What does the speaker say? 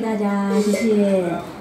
谢大家，谢谢。